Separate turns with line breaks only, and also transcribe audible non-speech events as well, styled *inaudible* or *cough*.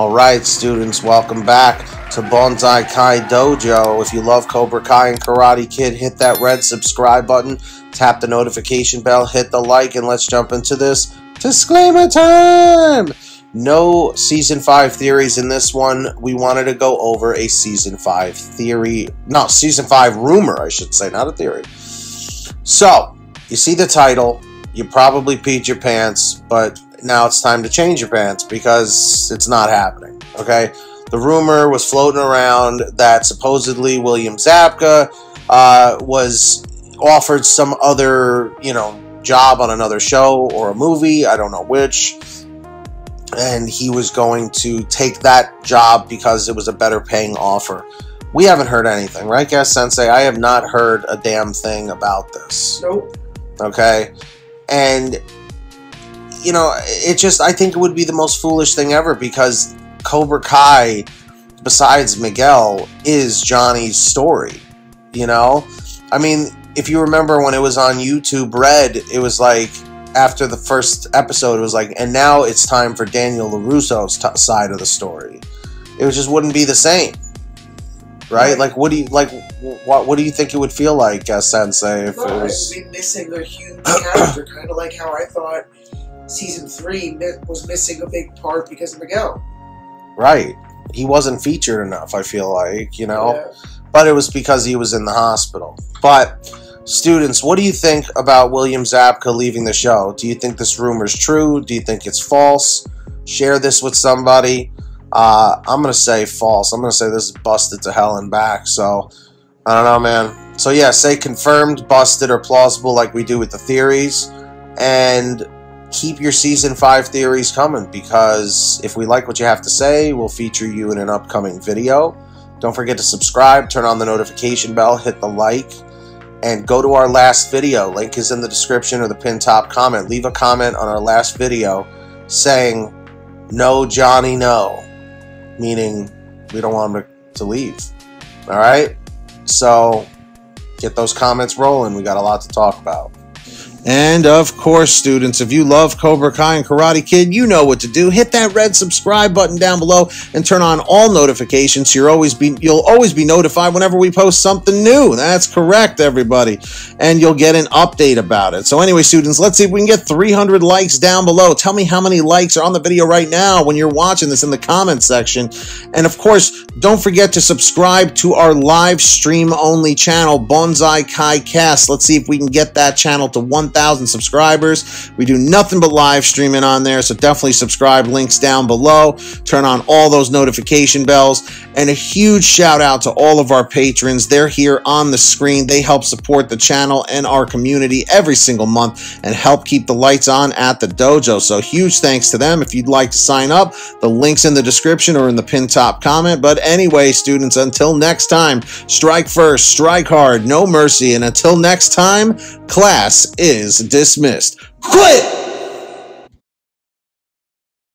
All right, students, welcome back to Bonsai Kai Dojo. If you love Cobra Kai and Karate Kid, hit that red subscribe button, tap the notification bell, hit the like, and let's jump into this disclaimer time. No season 5 theories in this one. We wanted to go over a season 5 theory. No, season 5 rumor, I should say, not a theory. So, you see the title, you probably peed your pants, but now it's time to change your pants because it's not happening. Okay? The rumor was floating around that supposedly William Zabka uh, was offered some other, you know, job on another show or a movie, I don't know which. And he was going to take that job because it was a better paying offer. We haven't heard anything, right, Guest Sensei? I have not heard a damn thing about this.
Nope.
Okay? And you know, it just I think it would be the most foolish thing ever because Cobra Kai, besides Miguel, is Johnny's story. You know, I mean, if you remember when it was on YouTube Red, it was like after the first episode, it was like, and now it's time for Daniel LaRusso's t- side of the story. It just wouldn't be the same, right? Like, what do you like? What what do you think it would feel like, uh, Sensei, if
Well,
it was?
be missing a huge *coughs* character, kind of like how I thought season three was missing a big part because of Miguel.
Right. He wasn't featured enough, I feel like, you know?
Yeah.
But it was because he was in the hospital. But, students, what do you think about William Zabka leaving the show? Do you think this rumor is true? Do you think it's false? Share this with somebody. Uh, I'm going to say false. I'm going to say this is busted to hell and back. So, I don't know, man. So, yeah, say confirmed, busted, or plausible like we do with the theories. And keep your season 5 theories coming because if we like what you have to say, we'll feature you in an upcoming video. Don't forget to subscribe, turn on the notification bell, hit the like, and go to our last video. Link is in the description or the pinned top comment. Leave a comment on our last video saying, No, Johnny, no. Meaning, we don't want him to, to leave. Alright? So, get those comments rolling. We got a lot to talk about. And of course, students, if you love Cobra Kai and Karate Kid, you know what to do. Hit that red subscribe button down below and turn on all notifications. So you're always be you'll always be notified whenever we post something new. That's correct, everybody. And you'll get an update about it. So anyway, students, let's see if we can get 300 likes down below. Tell me how many likes are on the video right now when you're watching this in the comment section. And of course, don't forget to subscribe to our live stream only channel, Bonsai Kai Kast. Let's see if we can get that channel to 1,000 subscribers. We do nothing but live streaming on there, so definitely subscribe. Links down below. Turn on all those notification bells. And a huge shout out to all of our patrons. They're here on the screen. They help support the channel and our community every single month and help keep the lights on at the dojo. So huge thanks to them. If you'd like to sign up, the link's in the description or in the pin top comment. But anyway, students, until next time, strike first, strike hard, no mercy. And until next time, class is dismissed. Quit!